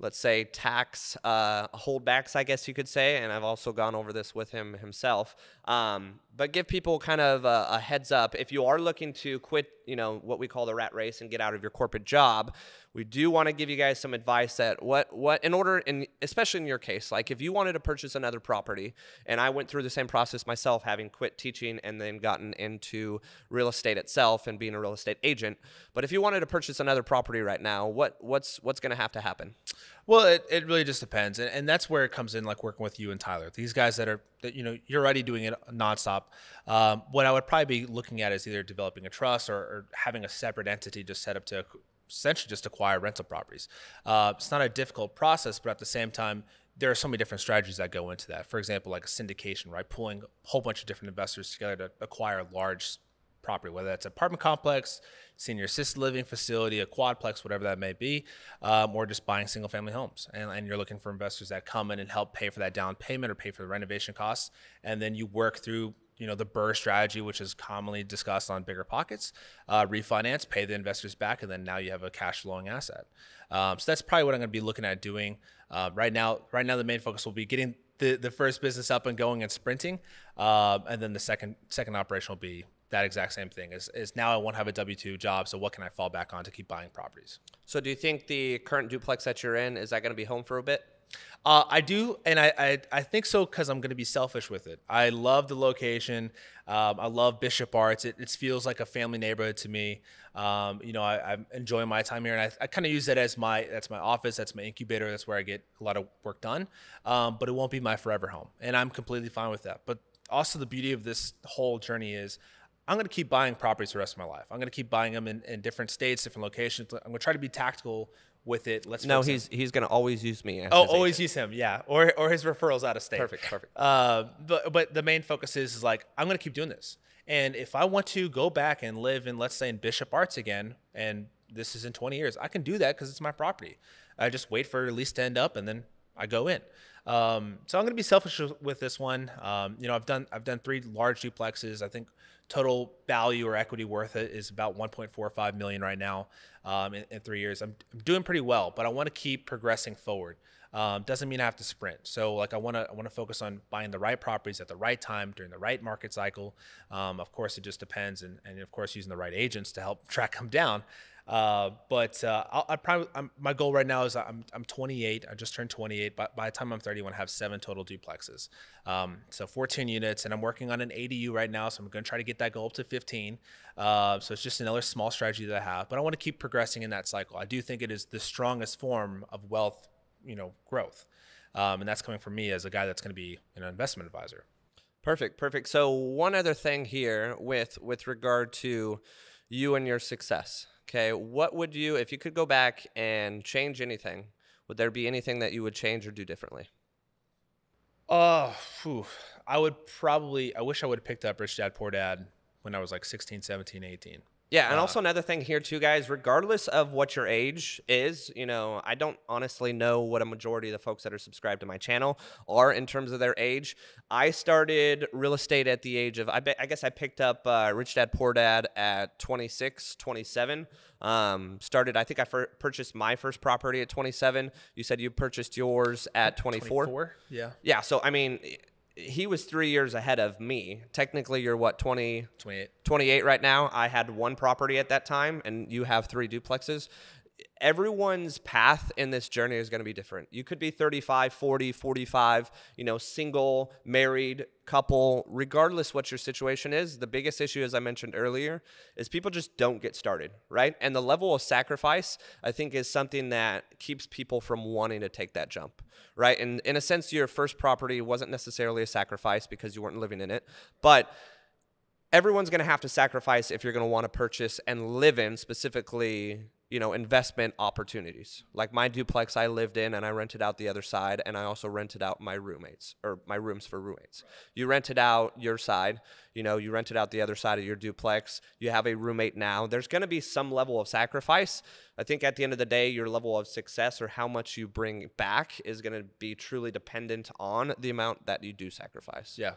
let's say tax uh, holdbacks, I guess you could say. And I've also gone over this with him himself. Um, but give people kind of a, a, heads up if you are looking to quit, you know, what we call the rat race and get out of your corporate job. we do want to give you guys some advice that what what in order in especially in your case like if you wanted to purchase another property and i went through the same process myself having quit teaching and then gotten into real estate itself and being a real estate agent but if you wanted to purchase another property right now what what's what's going to have to happen Well, it, it really just depends, and, and that's where it comes in, like working with you and Tyler. These guys that are that you know you're already doing it nonstop. Um, what I would probably be looking at is either developing a trust or, or having a separate entity just set up to essentially just acquire rental properties. Uh, it's not a difficult process, but at the same time, there are so many different strategies that go into that. For example, like a syndication, right? Pulling a whole bunch of different investors together to acquire a large property, whether that's an apartment complex, senior assisted living facility, a quadplex, whatever that may be, um, or just buying single family homes. And, and you're looking for investors that come in and help pay for that down payment or pay for the renovation costs. And then you work through you know the BRRRR strategy, which is commonly discussed on Bigger Pockets, uh, refinance, pay the investors back, and then now you have a cash flowing asset. Um, so that's probably what I'm going to be looking at doing uh, right now. Right now, the main focus will be getting the, the first business up and going and sprinting, uh, and then the second second operation will be that exact same thing. Is is now I won't have a W two job, so what can I fall back on to keep buying properties? so do you think the current duplex that you're in is that going to be home for a bit Uh, I do, and I, I, I think so because I'm going to be selfish with it. I love the location. Um, I love Bishop Arts. It, it feels like a family neighborhood to me. Um, you know, I, I'm enjoying my time here, and I, I kind of use that as my that's my office, that's my incubator, that's where I get a lot of work done. Um, but it won't be my forever home, and I'm completely fine with that. But also, the beauty of this whole journey is I'm going to keep buying properties the rest of my life. I'm going to keep buying them in, in different states, different locations. I'm going to try to be tactical with it. Let's no focus on- he's he's going to always use me Oh, always agent. use him, yeah, or or his referrals out of state. Perfect, perfect. Uh, but but the main focus is, is like I'm gonna keep doing this, and if I want to go back and live in, let's say, in Bishop Arts again, and this is in 20 years, I can do that because it's my property. I just wait for a lease to end up, and then I go in. Um, so I'm gonna be selfish with this one. Um, you know, I've done I've done three large duplexes. I think total value or equity worth it is about 1.45 million right now um, in, in three years. I'm, I'm doing pretty well, but I want to keep progressing forward. Um, doesn't mean I have to sprint. So like I want to I want to focus on buying the right properties at the right time during the right market cycle. Um, of course, it just depends, and, and of course using the right agents to help track them down. Uh, but uh, I'll, I probably I'm, my goal right now is I'm, I'm 28. I just turned 28. But by the time I'm 30, I have seven total duplexes. Um, so 14 units, and I'm working on an ADU right now. So I'm going to try to get that goal up to 15. Uh, so it's just another small strategy that I have. But I want to keep progressing in that cycle. I do think it is the strongest form of wealth, you know, growth, um, and that's coming from me as a guy that's going to be an investment advisor. Perfect, perfect. So one other thing here with with regard to you and your success. Okay, what would you if you could go back and change anything? Would there be anything that you would change or do differently? Oh, phew. I would probably, I wish I would have picked up Rich Dad Poor Dad when I was like 16, 17, 18. Yeah, and also another thing here too, guys. Regardless of what your age is, you know, I don't honestly know what a majority of the folks that are subscribed to my channel are in terms of their age. I started real estate at the age of, I, bet, I guess I picked up uh, Rich Dad Poor Dad at 26, 27. Um, started, I think I purchased my first property at 27. You said you purchased yours at 24. Yeah. Yeah, so I mean, he was three years ahead of me. Technically, you're what 20, 28. 28 right now. I had one property at that time, and you have three duplexes. Everyone's path in this journey is going to be different. You could be 35, 40, 45, you know, single, married, couple, regardless what your situation is. The biggest issue, as I mentioned earlier, is people just don't get started, right? And the level of sacrifice, I think, is something that keeps people from wanting to take that jump, right? And in a sense, your first property wasn't necessarily a sacrifice because you weren't living in it, but everyone's going to have to sacrifice if you're going to want to purchase and live in specifically you know investment opportunities. Like my duplex i lived in and i rented out the other side and i also rented out my roommates or my rooms for roommates. You rented out your side you know you rented out the other side of your duplex. You have a roommate now. There's going to be some level of sacrifice. I think at the end of the day your level of success or how much you bring back is going to be truly dependent on the amount that you do sacrifice. Yeah.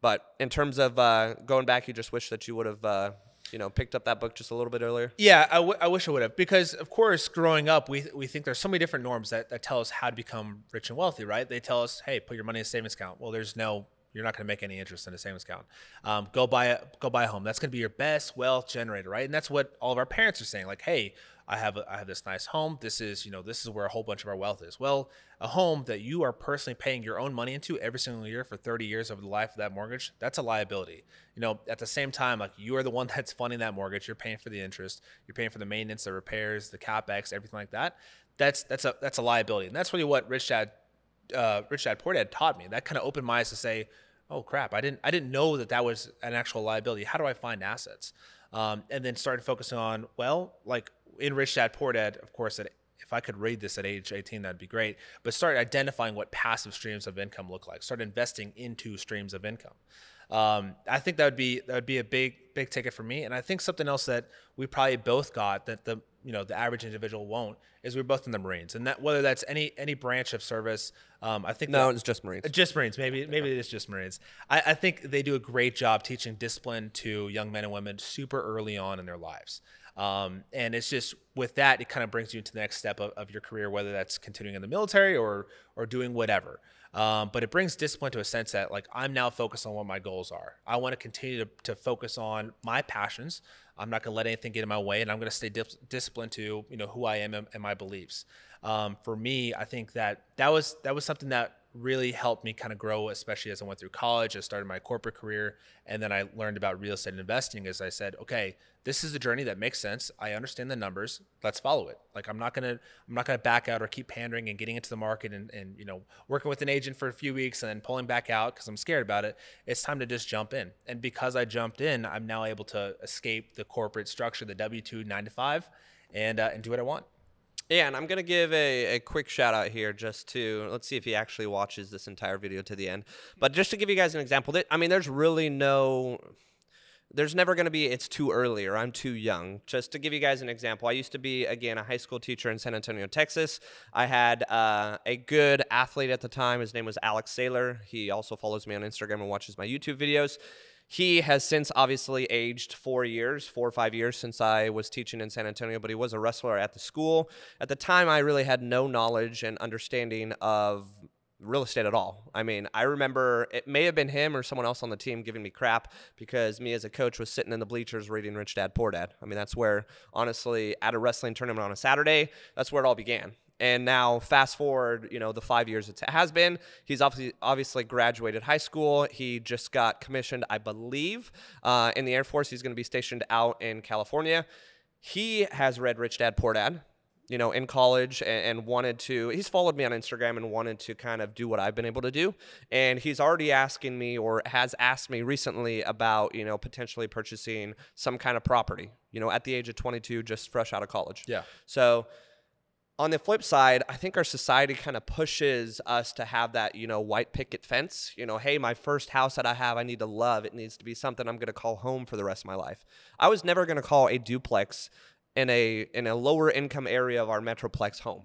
but in terms of uh, going back, you just wish that you would have, uh, you know, picked up that book just a little bit earlier. Yeah, I, wish I would have because, of course, growing up, we, we think there's so many different norms that, that tell us how to become rich and wealthy, right? They tell us, hey, put your money in a savings account. Well, there's no, you're not going to make any interest in a savings account. Um, go buy a go buy a home. That's going to be your best wealth generator, right? And that's what all of our parents are saying. Like, hey, I have a, I have this nice home. This is you know this is where a whole bunch of our wealth is. Well, a home that you are personally paying your own money into every single year for 30 years of the life of that mortgage, that's a liability. You know, at the same time, like you are the one that's funding that mortgage. You're paying for the interest. You're paying for the maintenance, the repairs, the capex, everything like that. That's that's a that's a liability, and that's really what Rich Dad uh, Rich Dad Poor Dad taught me. That kind of opened my eyes to say, oh crap, I didn't I didn't know that that was an actual liability. How do I find assets? Um, and then started focusing on well, like in Rich Dad Poor Dad, of course, that if I could read this at age 18, that'd be great. But start identifying what passive streams of income look like. Start investing into streams of income. Um, I think that would be that would be a big big ticket for me. And I think something else that we probably both got that the you know the average individual won't is we're both in the Marines, and that whether that's any any branch of service. Um, I think No, that- it's just Marines. just Marines. Maybe maybe it is just Marines. I, I think they do a great job teaching discipline to young men and women super early on in their lives. Um, and it's just with that, it kind of brings you to the next step of, of your career, whether that's continuing in the military or or doing whatever. Um, but it brings discipline to a sense that like I'm now focused on what my goals are. I want to continue to, to focus on my passions. I'm not going to let anything get in my way, and I'm going to stay dis- disciplined to you know who I am and, and my beliefs. Um, for me, I think that that was that was something that really helped me kind of grow, especially as I went through college. I started my corporate career, and then I learned about real estate investing. As I said, okay, this is a journey that makes sense. I understand the numbers. Let's follow it. Like I'm not gonna I'm not gonna back out or keep pandering and getting into the market and, and you know working with an agent for a few weeks and then pulling back out because I'm scared about it. It's time to just jump in. And because I jumped in, I'm now able to escape the corporate structure, the W two nine to five, and uh, and do what I want. Yeah, and I'm gonna give a, a quick shout out here just to let's see if he actually watches this entire video to the end. But just to give you guys an example, that I mean, there's really no there's never going to be it's too early or I'm too young. Just to give you guys an example, I used to be again a high school teacher in San Antonio, Texas. I had uh, a good athlete at the time. His name was Alex Saylor. He also follows me on Instagram and watches my YouTube videos. He has since obviously aged four years, four or five years since I was teaching in San Antonio, but he was a wrestler at the school. At the time, I really had no knowledge and understanding of real estate at all. I mean, I remember it may have been him or someone else on the team giving me crap because me as a coach was sitting in the bleachers reading Rich Dad Poor Dad. I mean, that's where honestly at a wrestling tournament on a Saturday, that's where it all began. And now, fast forward, you know, the five years it has been. He's obviously obviously graduated high school. He just got commissioned, I believe, uh, in the Air Force. He's going to be stationed out in California. He has read Rich Dad Poor Dad you know, in college and, and, wanted to, he's followed me on Instagram and wanted to kind of do what I've been able to do. And he's already asking me or has asked me recently about, you know, potentially purchasing some kind of property, you know, at the age of 22, just fresh out of college. Yeah. So, on the flip side, I think our society kind of pushes us to have that, you know, white picket fence. You know, hey, my first house that I have, I need to love. It needs to be something I'm going to call home for the rest of my life. I was never going to call a duplex in a in a lower income area of our metroplex home.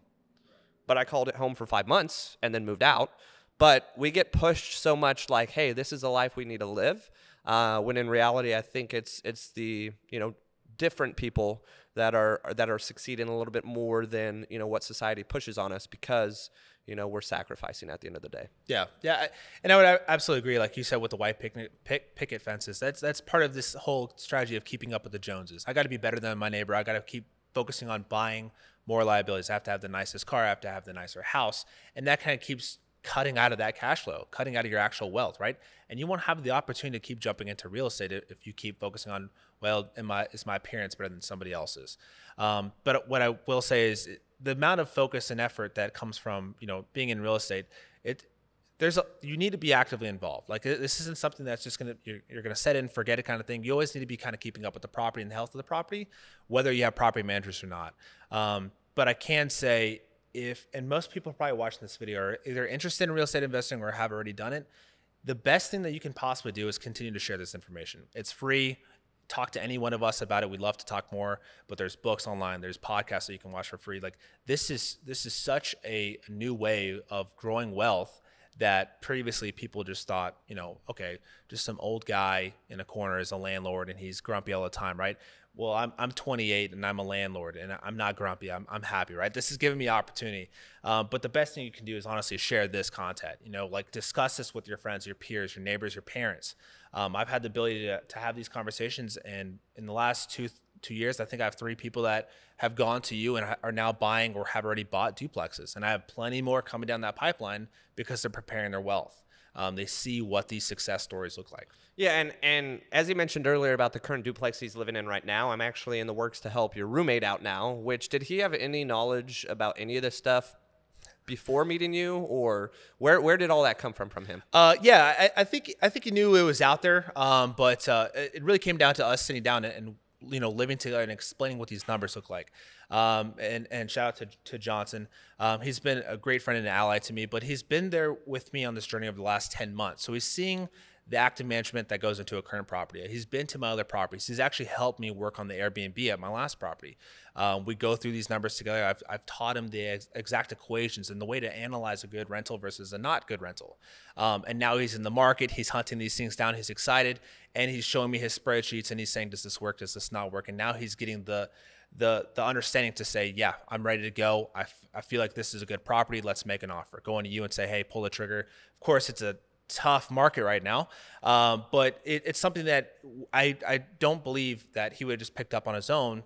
But I called it home for 5 months and then moved out. But we get pushed so much like, hey, this is a life we need to live. Uh, when in reality, I think it's it's the you know different people that are that are succeeding a little bit more than you know what society pushes on us because you know we're sacrificing at the end of the day. Yeah, yeah, and I would absolutely agree. Like you said, with the white picket, pick, picket fences, that's that's part of this whole strategy of keeping up with the Joneses. I got to be better than my neighbor. I got to keep focusing on buying more liabilities. I have to have the nicest car. I have to have the nicer house, and that kind of keeps cutting out of that cash flow, cutting out of your actual wealth, right? And you won't have the opportunity to keep jumping into real estate if if you keep focusing on, well, am I, is my appearance better than somebody else's? Um, but what I will say is the amount of focus and effort that comes from, you know, being in real estate, it, there's a, you need to be actively involved. Like this isn't something that's just gonna you're, you're gonna set in forget it kind of thing. You always need to be kind of keeping up with the property and the health of the property, whether you have property managers or not. Um, but I can say if and most people probably watching this video are either interested in real estate investing or have already done it. The best thing that you can possibly do is continue to share this information. It's free. Talk to any one of us about it. We'd love to talk more. But there's books online. There's podcasts that you can watch for free. Like this is this is such a new way of growing wealth that previously people just thought, you know, okay, just some old guy in a corner is a landlord and he's grumpy all the time, right? Well, I'm, I'm 28 and I'm a landlord and I'm not grumpy. I'm, I'm happy, right? This is giving me opportunity. Um, but the best thing you can do is honestly share this content, you know, like discuss this with your friends, your peers, your neighbors, your parents. Um, I've had the ability to, to have these conversations and in the last two, two years. I think I have three people that have gone to you and are now buying or have already bought duplexes, and I have plenty more coming down that pipeline because they're preparing their wealth. Um, they see what these success stories look like. Yeah, and and as you mentioned earlier about the current duplex he's living in right now, I'm actually in the works to help your roommate out now. Which did he have any knowledge about any of this stuff before meeting you, or where where did all that come from from him? Uh, yeah, I, I think I think he knew it was out there, um, but uh, it it really came down to us sitting down and, and you know living together and explaining what these numbers look like. Um, and and shout out to, to Johnson. Um, he's been a great friend and ally to me, but he's been there with me on this journey over the last ten months. So he's seeing the active management that goes into a current property. He's been to my other properties. He's actually helped me work on the Airbnb at my last property. Um, we go through these numbers together. I've, I've taught him the ex- exact equations and the way to analyze a good rental versus a not good rental. Um, and now he's in the market. He's hunting these things down. He's excited and he's showing me his spreadsheets and he's saying, "Does this work? Does this not work?" And now he's getting the the the understanding to say, yeah, I'm ready to go. I, I feel like this is a good property. Let's make an offer. Going to you and say, hey, pull the trigger. Of course, it's a tough market right now, um, but it, it's something that I I don't believe that he would have just picked up on his own.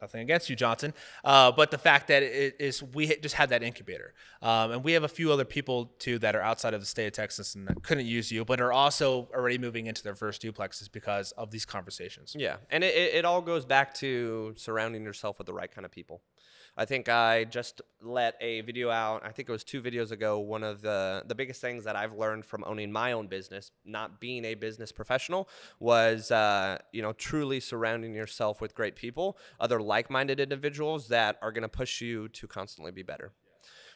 Nothing against you, Johnson, uh, but the fact that it is we just had that incubator, um, and we have a few other people too that are outside of the state of Texas and couldn't use you, but are also already moving into their first duplexes because of these conversations. Yeah, and it, it it all goes back to surrounding yourself with the right kind of people. I think I just let a video out. I think it was two videos ago. One of the the biggest things that I've learned from owning my own business, not being a business professional, was uh, you know truly surrounding yourself with great people, other like-minded individuals that are going to push you to constantly be better.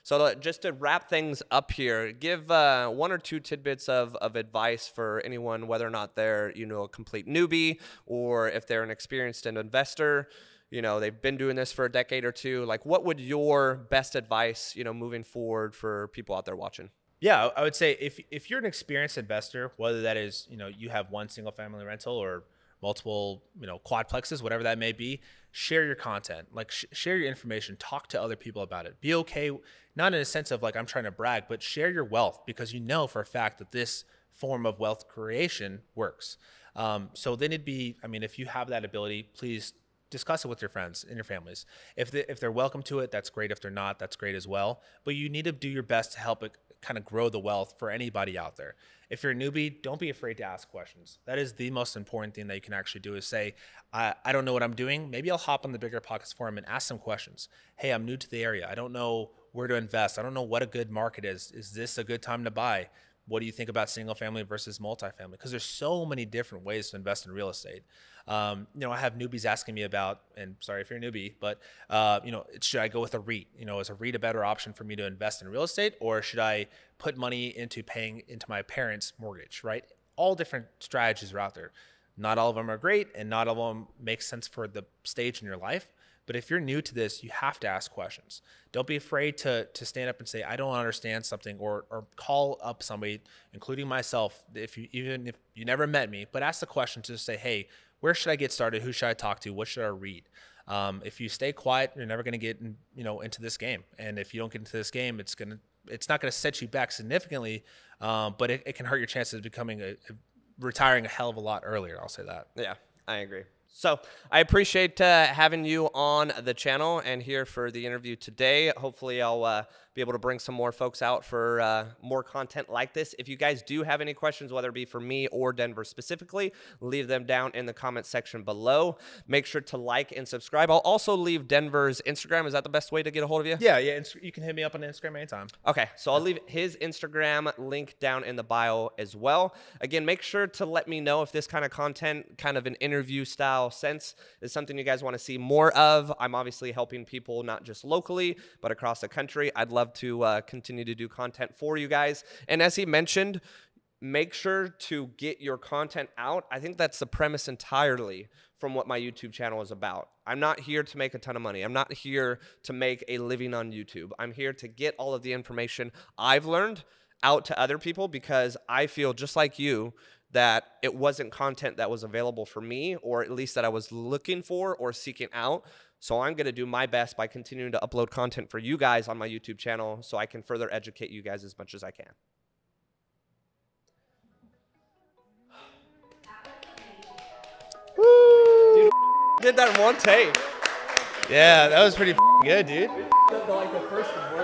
So uh, just to wrap things up here, give uh, one or two tidbits of, of advice for anyone, whether or not they're you know a complete newbie or if they're an experienced investor. You know they've been doing this for a decade or two. Like, what would your best advice, you know, moving forward for people out there watching? Yeah, I would say if if you're an experienced investor, whether that is you know you have one single family rental or multiple you know quadplexes, whatever that may be, share your content, like sh- share your information, talk to other people about it. Be okay, not in a sense of like I'm trying to brag, but share your wealth because you know for a fact that this form of wealth creation works. Um, so then it'd be, I mean, if you have that ability, please discuss it with your friends and your families. If they, if they're welcome to it, that's great. If they're not, that's great as well. But you need to do your best to help it kind of grow the wealth for anybody out there. If you're a newbie, don't be afraid to ask questions. That is the most important thing that you can actually do is say, I, I don't know what I'm doing. Maybe I'll hop on the Bigger Pockets forum and ask some questions. Hey, I'm new to the area. I don't know where to invest. I don't know what a good market is. Is this a good time to buy? What do you think about single family versus multifamily? Because there's so many different ways to invest in real estate. Um, you know, I have newbies asking me about, and sorry if you're a newbie, but uh, you know, should I go with a REIT? You know, is a REIT a better option for me to invest in real estate, or should I put money into paying into my parents' mortgage? Right? All different strategies are out there. Not all of them are great, and not all of them make sense for the stage in your life. But if you're new to this, you have to ask questions. Don't be afraid to to stand up and say, "I don't understand something," or or call up somebody, including myself, if you even if you never met me, but ask the question to say, "Hey, where should I get started? Who should I talk to? What should I read?" Um, if you stay quiet, you're never going to get in, you know into this game. And if you don't get into this game, it's gonna it's not going to set you back significantly, um, but it, it, can hurt your chances of becoming a, a retiring a hell of a lot earlier. I'll say that. Yeah, I agree. So I appreciate uh, having you on the channel and here for the interview today. Hopefully, I'll uh, be able to bring some more folks out for uh, more content like this. If you guys do have any questions, whether it be for me or Denver specifically, leave them down in the comment section below. Make sure to like and subscribe. I'll also leave Denver's Instagram. Is that the best way to get a hold of you? Yeah, yeah. You can hit me up on Instagram anytime. Okay, so I'll leave his Instagram link down in the bio as well. Again, make sure to let me know if this kind of content, kind of an interview style sense, is something you guys want to see more of. I'm obviously helping people not just locally, but across the country. I'd love to uh, continue to do content for you guys. And as he mentioned, make sure to get your content out. I think that's the premise entirely from what my YouTube channel is about. I'm not here to make a ton of money. I'm not here to make a living on YouTube. I'm here to get all of the information I've learned out to other people because I feel just like you that it wasn't content that was available for me or at least that I was looking for or seeking out. So I'm going to do my best by continuing to upload content for you guys on my YouTube channel so I can further educate you guys as much as I can. Dude, did that in one take. Yeah, that was pretty good, dude.